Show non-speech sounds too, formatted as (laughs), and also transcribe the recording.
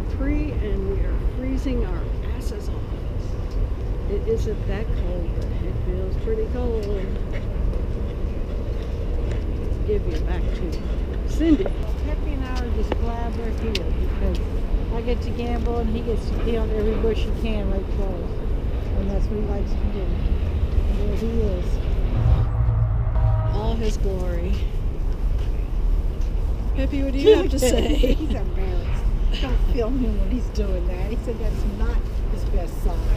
three and we are freezing our asses off. It isn't that cold, but it feels pretty cold. Give you back to Cindy. Peppy and I are just glad they're here because I get to gamble and he gets to pee on every bush he can right close. And that's what he likes to do. And there he is. All his glory. Peppy, what do you have to (laughs) say? Don't film him when he's doing that. He said that's not his best side.